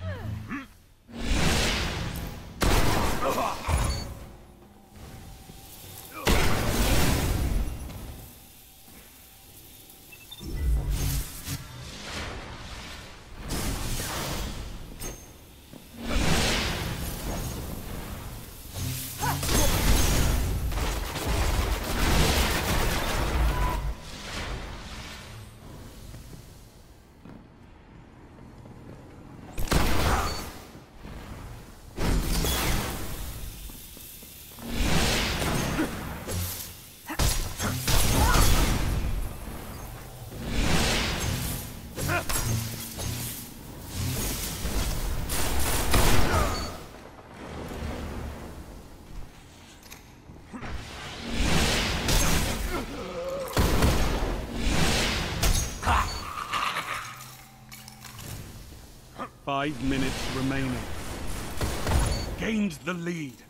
Hmm? Five minutes remaining. Gained the lead.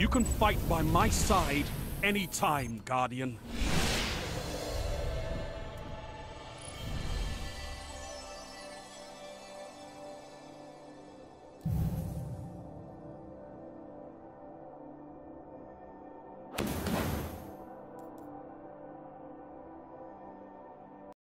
You can fight by my side anytime, Guardian.